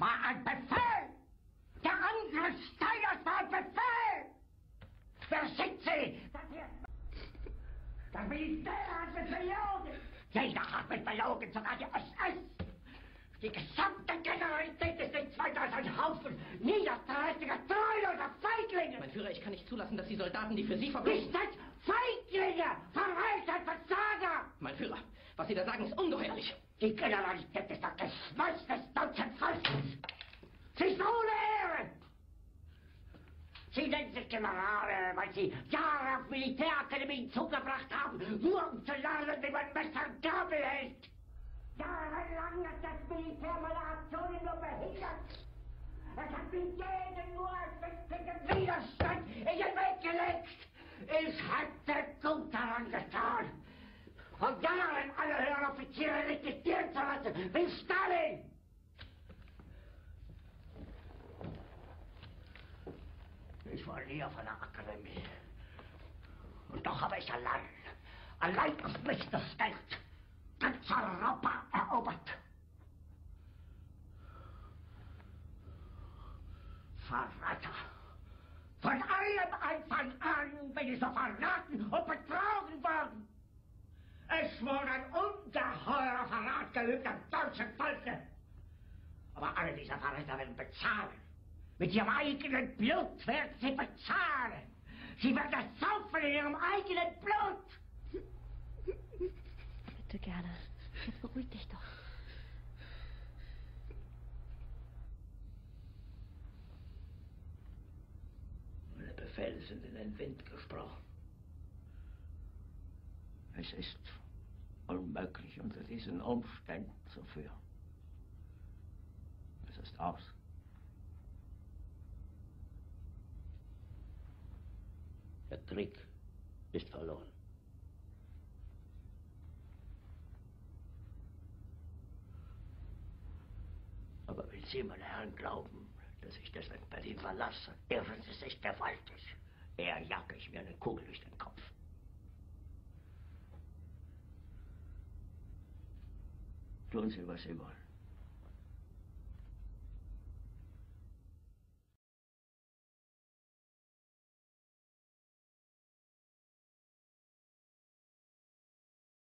War ein Befehl! Der Angriff Steiners war ein Befehl! Wer sind Sie? Das, hier... das Militär hat mich belogen! Jeder hat mich belogen, sogar die SS! Die gesamte Generalität ist nichts weiter als ein Haufen niederträchtiger, treuloser Feiglinge! Mein Führer, ich kann nicht zulassen, dass die Soldaten, die für Sie verblosen... Nicht Feiglinge! Verreiter, Versager! Mein Führer, was Sie da sagen, ist ungeheuerlich. Die Generalität ist das Geschmolz des deutschen Volkes. Sie ist ohne Ehre. Sie nennen sich Generale, weil Sie Jahre auf Militärakademien zugebracht haben, nur um zu lernen, wie man Messer und Gabel hält. Jahrelang hat das Militär meine Aktionen nur behindert. Es hat mir jeden nur als wichtigen Widerstand in den Weg gelegt. Ich hätte gut daran getan, von Jahren alle höheren Offiziere liquidieren zu lassen, wie Stalin. Ich war nie auf einer Akademie. Und doch habe ich allein, allein auf mich gestellt, ganz Europa erobert. Verräter! Von allem Anfang an bin ich so verraten. Es wurde ein ungeheurer Verrat geübt am deutschen Volke. Aber alle diese Verräter werden bezahlen. Mit ihrem eigenen Blut werden sie bezahlen. Sie werden es saufen in ihrem eigenen Blut. Bitte gerne. Jetzt beruhig dich doch. Meine Befehle sind in den Wind gesprochen. Es ist unmöglich, unter diesen Umständen zu führen. Es ist aus. Der Krieg ist verloren. Aber wenn Sie, meine Herren, glauben, dass ich deswegen Berlin verlasse, irren Sie sich gewaltig. Eher jage ich mir eine Kugel durch den Kopf. Tun Sie, was Sie wollen.